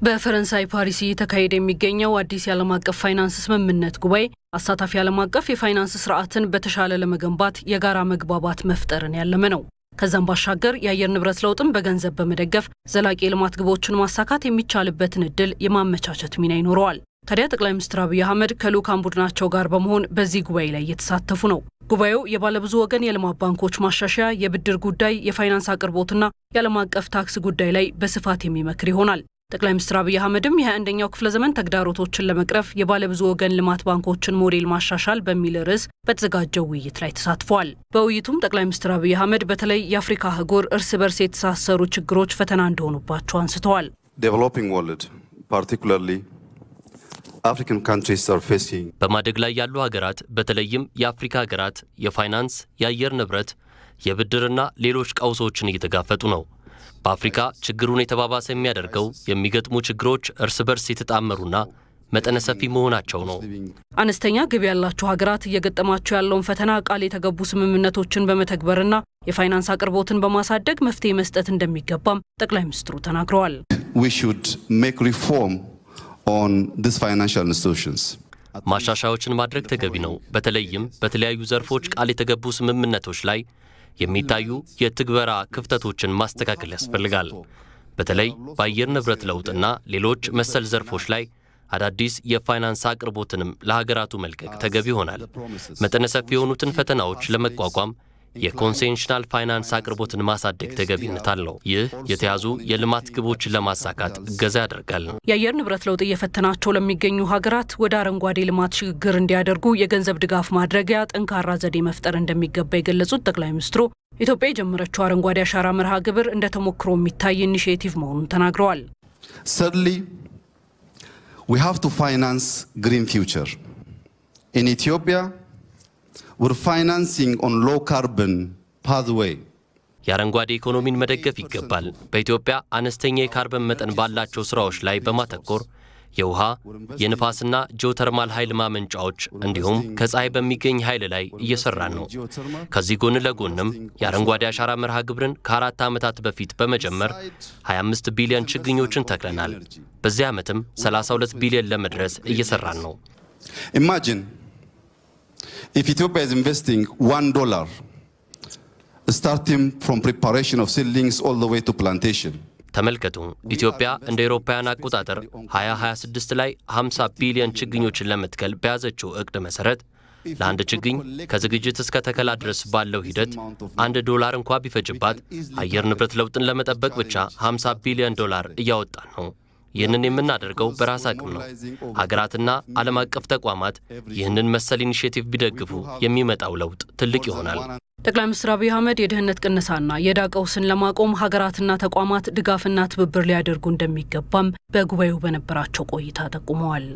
በፈረንሳይ ፓሪስ እየተካሄደ የሚገኘው አዲስ የዓለም አቀፍ ፋይናንስ ስምምነት ጉባኤ አሳታፊ ዓለም አቀፍ የፋይናንስ ስርዓትን በተሻለ ለመገንባት የጋራ መግባባት መፍጠርን ያለመ ነው። ከዛም ባሻገር የአየር ንብረት ለውጥን በገንዘብ በመደገፍ ዘላቂ የልማት ግቦችን ማሳካት የሚቻልበትን እድል የማመቻቸት ሚና ይኖረዋል። ታዲያ ጠቅላይ ሚኒስትር አብይ አህመድ ከልዑካን ቡድናቸው ጋር በመሆን በዚህ ጉባኤ ላይ እየተሳተፉ ነው። ጉባኤው የባለብዙ ወገን የልማት ባንኮች ማሻሻያ፣ የብድር ጉዳይ፣ የፋይናንስ አቅርቦትና የዓለም አቀፍ ታክስ ጉዳይ ላይ በስፋት የሚመክር ይሆናል። ጠቅላይ ሚኒስትር አብይ አህመድም የ21ኛው ክፍለ ዘመን ተግዳሮቶችን ለመቅረፍ የባለብዙ ወገን ልማት ባንኮችን ሞዴል ማሻሻል በሚል ርዕስ በተዘጋጀው ውይይት ላይ ተሳትፈዋል። በውይይቱም ጠቅላይ ሚኒስትር አብይ አህመድ በተለይ የአፍሪካ አህጉር እርስ በርስ የተሳሰሩ ችግሮች ፈተና እንደሆኑባቸው አንስተዋል። developing world, particularly African countries are facing በማደግ ላይ ያሉ ሀገራት በተለይም የአፍሪካ ሀገራት የፋይናንስ፣ የአየር ንብረት፣ የብድርና ሌሎች ቀውሶችን እየተጋፈጡ ነው። በአፍሪካ ችግሩን የተባባሰ የሚያደርገው የሚገጥሙ ችግሮች እርስ በርስ የተጣመሩና መጠነ ሰፊ መሆናቸው ነው። አነስተኛ ገቢ ያላቸው ሀገራት እየገጠማቸው ያለውን ፈተና ቃል የተገቡ ስምምነቶችን በመተግበርና የፋይናንስ አቅርቦትን በማሳደግ መፍትሄ መስጠት እንደሚገባም ጠቅላይ ሚኒስትሩ ተናግረዋል። we should make reform on these financial institutions. ማሻሻያዎችን ማድረግ ተገቢ ነው። በተለይም በተለያዩ ዘርፎች ቃል የተገቡ ስምምነቶች ላይ የሚታዩ የትግበራ ክፍተቶችን ማስተካከል ያስፈልጋል። በተለይ በአየር ንብረት ለውጥና ሌሎች መሰል ዘርፎች ላይ አዳዲስ የፋይናንስ አቅርቦትንም ለሀገራቱ መልቀቅ ተገቢ ይሆናል። መጠነ ሰፊ የሆኑትን ፈተናዎች ለመቋቋም የኮንሴንሽናል ፋይናንስ አቅርቦትን ማሳደግ ተገቢነት አለው። ይህ የተያዙ የልማት ግቦችን ለማሳካት እገዛ ያደርጋል። የአየር ንብረት ለውጥ እየፈተናቸው ለሚገኙ ሀገራት ወደ አረንጓዴ ልማት ሽግግር እንዲያደርጉ የገንዘብ ድጋፍ ማድረጊያ ጠንካራ ዘዴ መፍጠር እንደሚገባ የገለጹት ጠቅላይ ሚኒስትሩ ኢትዮጵያ የጀመረችው አረንጓዴ አሻራ መርሃ ግብር እንደ ተሞክሮ የሚታይ initiative መሆኑን ተናግረዋል። Thirdly, we have to finance green future. In Ethiopia, we're focusing on low carbon pathway. የአረንጓዴ ኢኮኖሚን መደገፍ ይገባል። በኢትዮጵያ አነስተኛ የካርበን መጠን ባላቸው ስራዎች ላይ በማተኮር የውሃ የንፋስና ጂኦተርማል ኃይል ማመንጫዎች እንዲሁም ከፀሐይ በሚገኝ ኃይል ላይ እየሰራን ነው። ከዚህ ጎን ለጎንም የአረንጓዴ አሻራ መርሃ ግብርን ከአራት ዓመታት በፊት በመጀመር 25 ቢሊዮን ችግኞችን ተክለናል። በዚህ ዓመትም 32 ቢሊዮን ለመድረስ እየሰራን ነው። Imagine if Ethiopia is investing one dollar, starting from preparation of seedlings all the way to plantation. ተመልከቱ ኢትዮጵያ እንደ አውሮፓውያን አቆጣጠር 2026 ላይ 50 ቢሊዮን ችግኞችን ለመትከል በያዘችው እቅድ መሰረት ለአንድ ችግኝ ከዝግጅት እስከ ተከላ ድረስ ባለው ሂደት አንድ ዶላር እንኳ ቢፈጅባት አየር ንብረት ለውጥን ለመጠበቅ ብቻ 50 ቢሊዮን ዶላር እያወጣን ነው። ይህንን የምናደርገው በራስ አቅም ነው። ሀገራትና ዓለም አቀፍ ተቋማት ይህንን መሰል initiative ቢደግፉ የሚመጣው ለውጥ ትልቅ ይሆናል። ጠቅላይ ሚኒስትር አብይ አህመድ የድህነት ቅነሳና የዕዳ ቀውስን ለማቆም ሀገራትና ተቋማት ድጋፍና ትብብር ሊያደርጉ እንደሚገባም በጉባኤው በነበራቸው ቆይታ ጠቁመዋል።